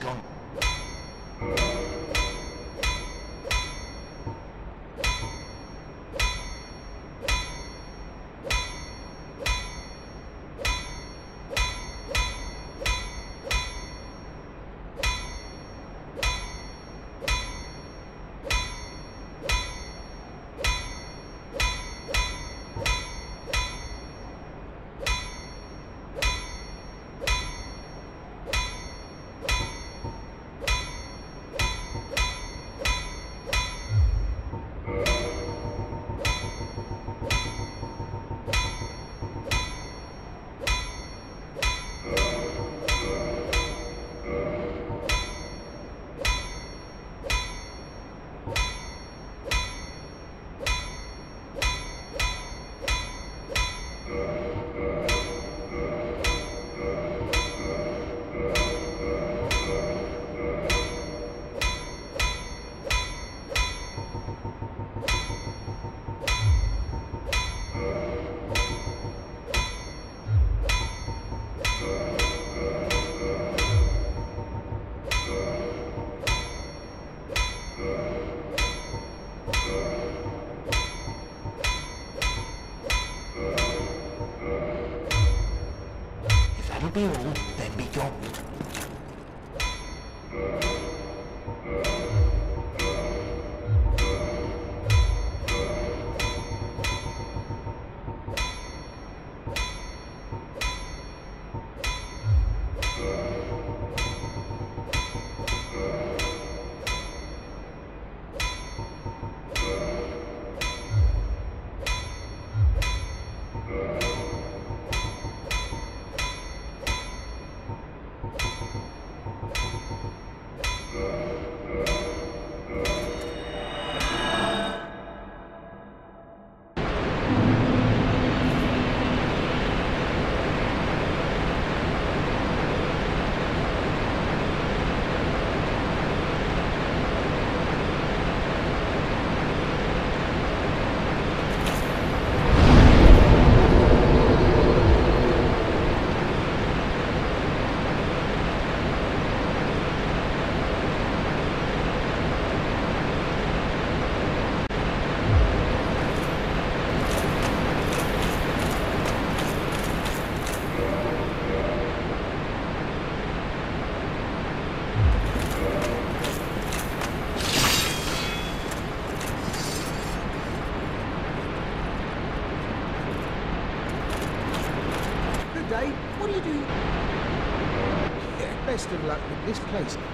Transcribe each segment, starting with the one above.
gone? This place.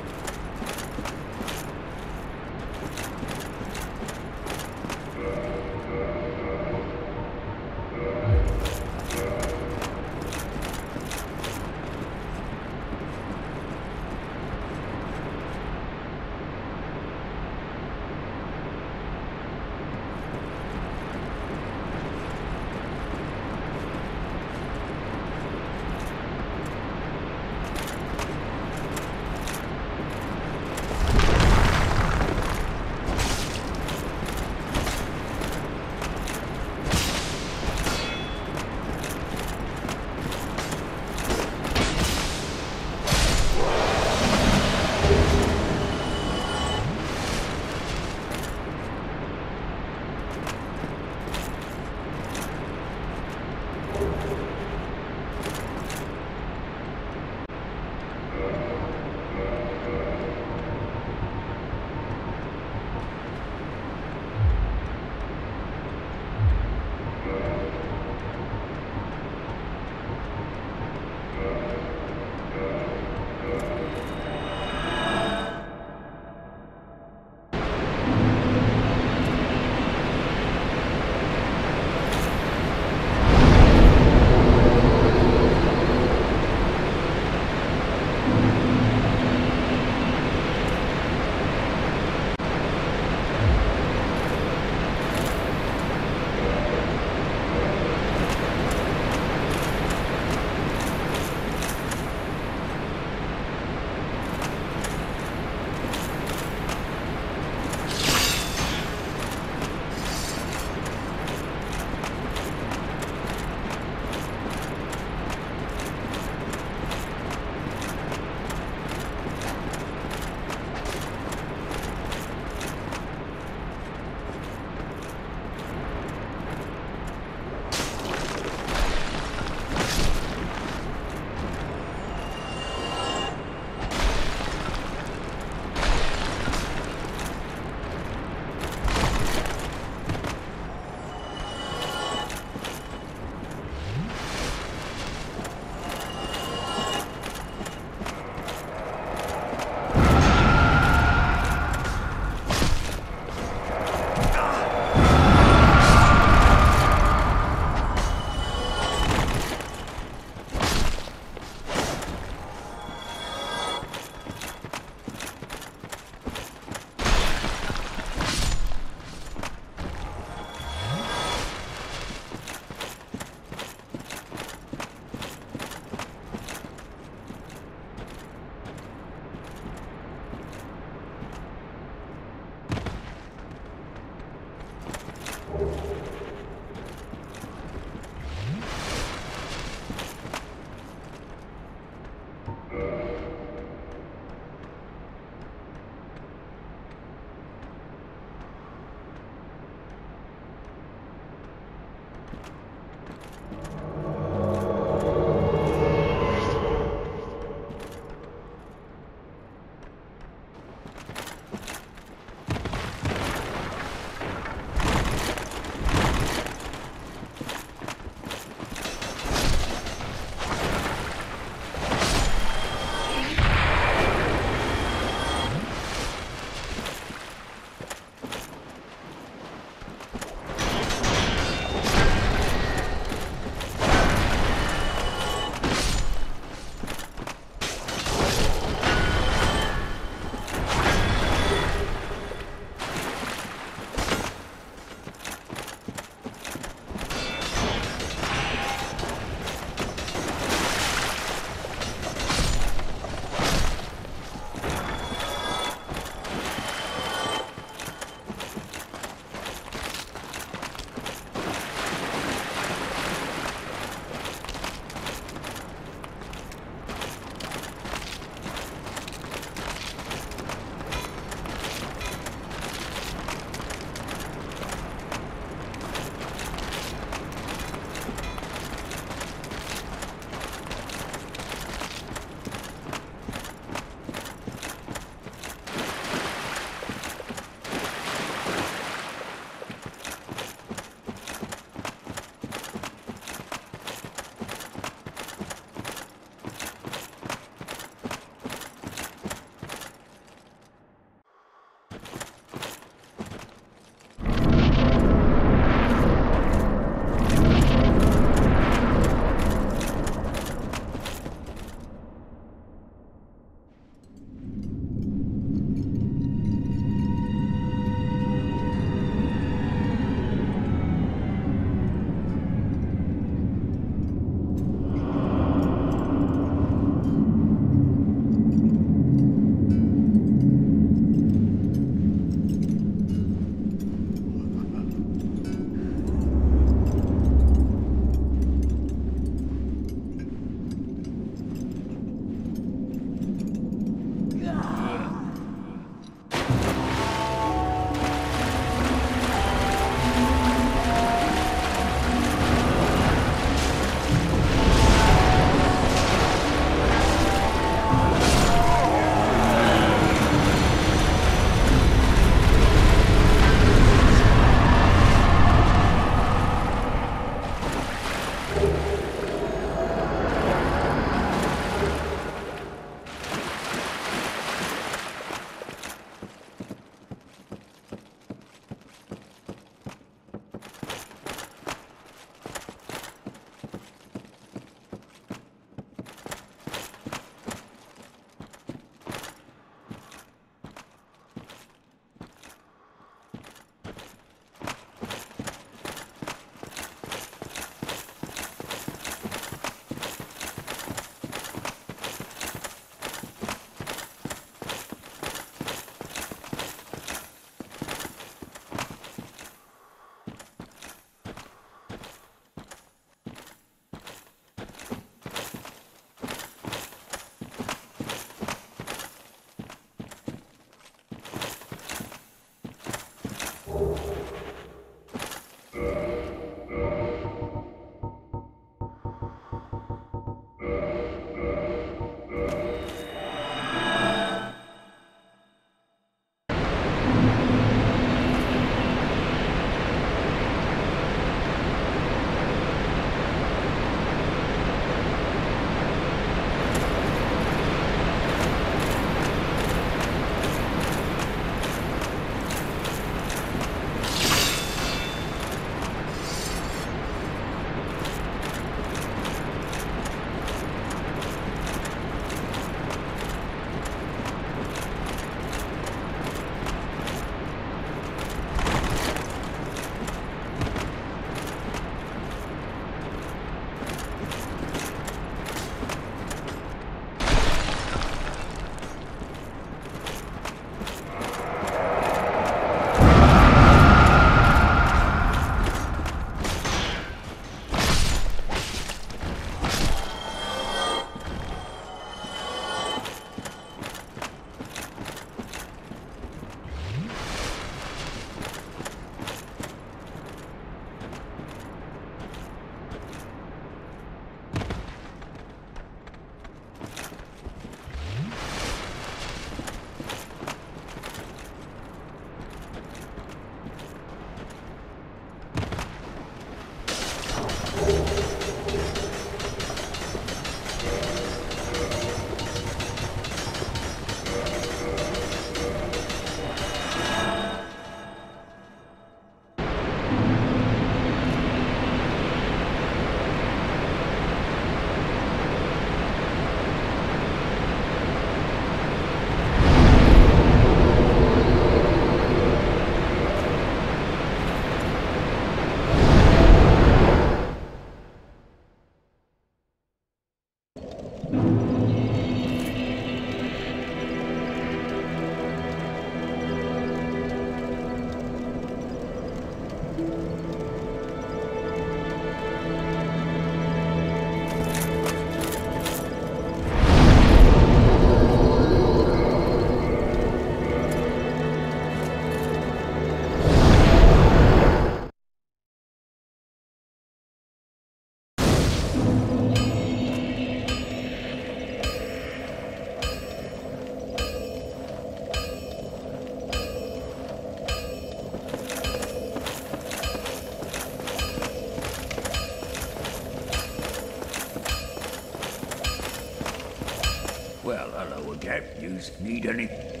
Need any?